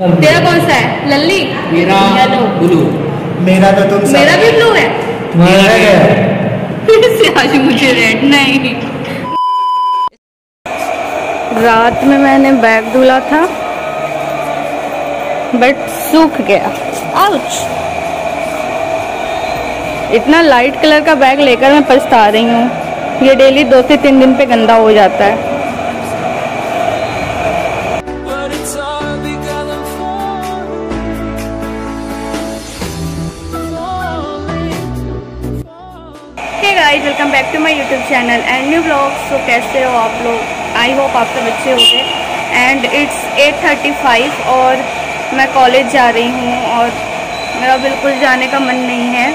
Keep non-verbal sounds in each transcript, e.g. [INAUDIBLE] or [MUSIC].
तेरा कौन सा है? लल्ली? मेरा येलो ब्लू। मेरा तो तुम मेरा भी ब्लू है। तुम्हारा है? [LAUGHS] मुझे रेड नहीं। रात में मैंने बैग धुला था बट सूख गया। आउच इतना लाइट कलर का बैग लेकर मैं पछता रही हूँ। ये डेली दो से तीन दिन पे गंदा हो जाता है। Guys welcome back to my YouTube channel and new blogs तो कैसे हो आप लोग? आई होप आप सब अच्छे होंगे. एंड इट्स 8:35 और मैं कॉलेज जा रही हूँ और मेरा बिल्कुल जाने का मन नहीं है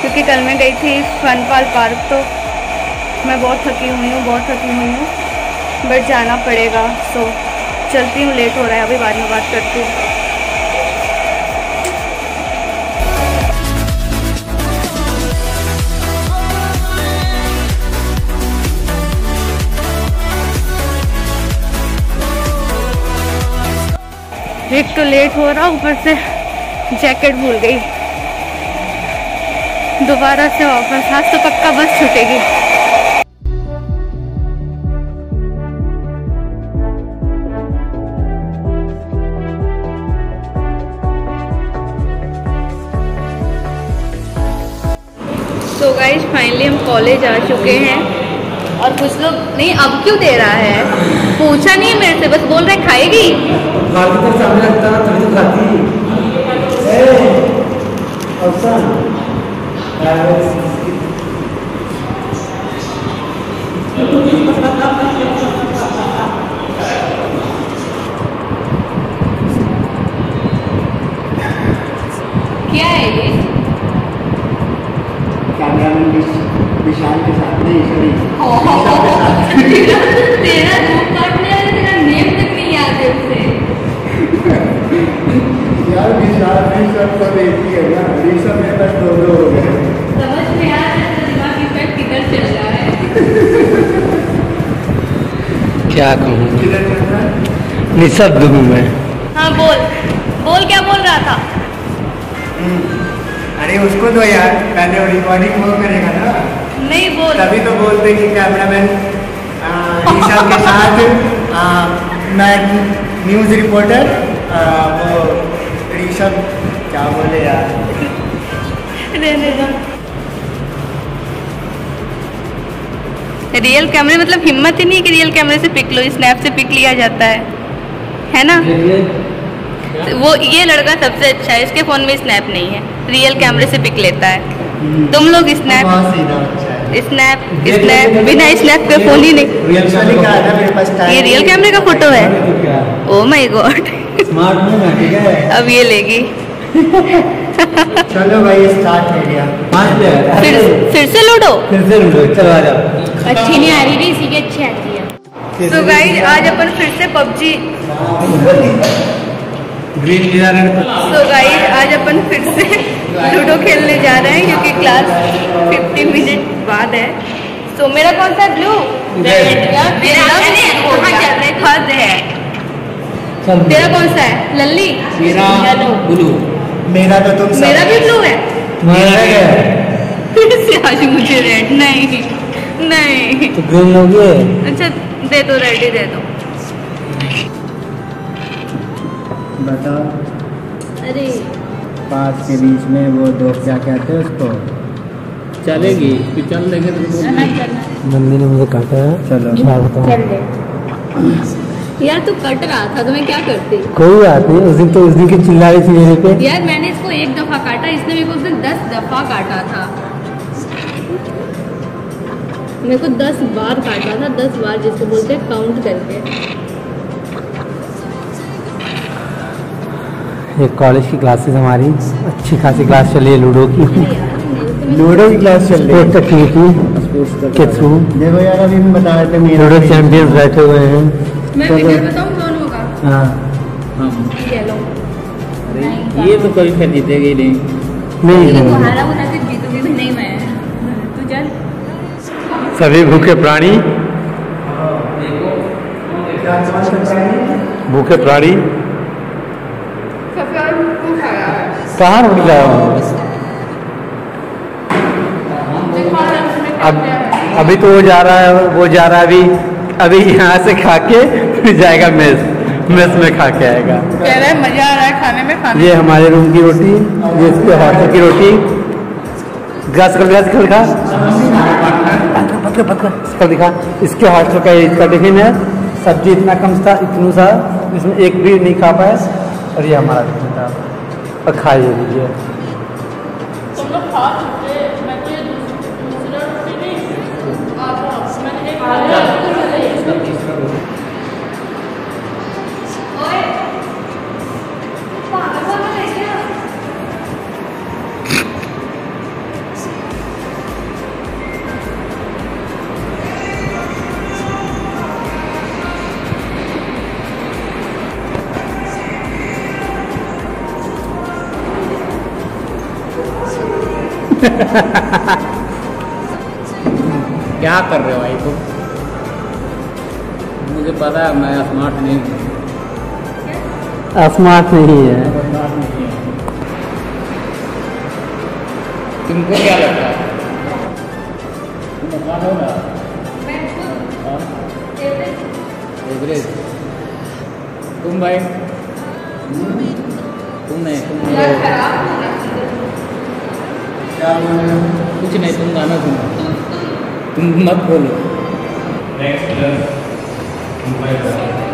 क्योंकि कल मैं गई थी फनपाल पार्क तो मैं बहुत थकी हुई हूँ बहुत थकी हुई हूँ बट जाना पड़ेगा. सो so, चलती हूँ लेट हो रहा है अभी बाद में बात करती हूँ। एक तो लेट हो रहा, ऊपर से जैकेट भूल गई। दोबारा से वापस, आज तो पक्का बस छूटेगी। तो गाइज़ फाइनली हम कॉलेज आ चुके हैं। और कुछ लोग, नहीं, अब क्यों दे रहा है? पूछा नहीं मेरे से, बस बोल रहे, खाएगी? खाती तो सामने रखता ना तभी तो खाती ए, अफसान क्या है ये कैमरामैन विशाल के साथ नहीं सॉरी तेरा धूप काटने वाला तेरा नेम तक नहीं याद है उसे यार विशाल भी सब सब एक ही है ना ऋषभ में बस दो दो हो गए समझ में आ रहा है दिमाग इफ़ेक्ट किधर चल रहा है क्या कहूँ? किधर चल रहा है निशब्द हूँ मैं। हाँ बोल। बोल क्या बोल रहा था? अरे उसको दो यार पहले रिकॉर्डिंग वो करेगा ना। नहीं बोल तभी तो बोलते कि कैमरामैन ऋषभ के साथ आ, मैं न्यूज़ रिपोर्टर आ, वो ऋषभ क्या बोले यार? रहने दो रियल कैमरे मतलब हिम्मत ही नहीं है कि रियल कैमरे से पिक लो स्नैप से पिक लिया जाता है। है ना? वो ये लड़का सबसे अच्छा है इसके फ़ोन में स्नैप नहीं है। रियल कैमरे से पिक लेता है। तुम लोग स्नैप स्नैप स्नैप बिना स्नैप के फ़ोन ही नहीं। है ये रियल कैमरे का फ़ोटो है? ओ माय गॉड स्मार्ट है ठीक है? अब ये लेगी। चलो भाई स्टार्ट हो गया फिर फिर से लूडो? फिर से लूडो चलो आ जाओ। अच्छी नहीं आ रही थी इसी की अच्छी आती है। तो गाइस आज अपन फिर से पबजी ग्रीन नीला रेड तो गाइस आज अपन फिर से लूडो खेलने जा रहे हैं क्योंकि क्लास 50 मिनट बाद है। तो मेरा कौन सा ब्लू है? तेरा कौन सा है? लल्ली। मेरा ब्लू मेरा तो तुम मेरा भी ब्लू है? है? फिर से आज मुझे रेड नहीं। नहीं तो ग्रीन लोगे? अच्छा दे दो रेड ही दे दो। बता अरे। पास के बीच में वो दो क्या कहते हैं उसको? चलेगी फिर चल देंगे तो नंदी ने मुझे काटा है। चलो। क्या चल यार तू कट रहा था तो मैं क्या करती? कोई बात नहीं उस दिन तो उस दिन की चिल्ला रही थी मेरे पे। यार मैंने इसको एक दफ़ा काटा इसने मेरे को उस दिन दस दफ़ा काटा था। मेरे को दस बार काटा था दस बार जिसको बोलते हैं काउंट करके। ये कॉलेज की क्लासेस हमारी। अच्छी खासी क्लास चली है लूडो की। लूडो की क्लास चल रही स्पोर्ट्स एक्टिविटी के थ्रू। देखो यार अभी हम बता रहे थे मेरा लूडो चैंपियंस बैठे हुए हैं। मैं। विनर बताऊँ कौन होगा? हाँ। येलो ये तो कोई नहीं। नहीं तो नहीं। के जीतूँगी भी नहीं मैं। तू चल। सभी भूखे प्राणी। प्राणी? भूखे प्राणी। कहाँ रुक गया हूँ अब अभी तो वो जा रहा है वो जा रहा है अभी अभी यहाँ से खा के फिर जाएगा मेस मेस में खा के आएगा। कह रहा है मज़ा आ रहा है खाने में खाने ये हमारे रूम की रोटी ये इसके हॉस्टल की रोटी। ग्लास कर ग्लास कर पकड़ इसका दिखा। इसके हॉस्टल का ये इसका टिफ़िन है सब्ज़ी इतना कम था इतना सा इसमें एक भी नहीं खा पाया और ये हमारा टिफ़िन था ले लीजिए। [LAUGHS] क्या कर रहे हो भाई तुम? मुझे पता है मैं स्मार्ट नहीं हूँ। स्मार्ट नहीं है स्मार्ट नहीं है। तुमको क्या लगता है? तुम स्मार्ट हो। ना हाँ? एवरेज तुम भाई तुम नहीं तुम कुछ नहीं तुम गाना सुनो। तुम मत बोलो। Next uh,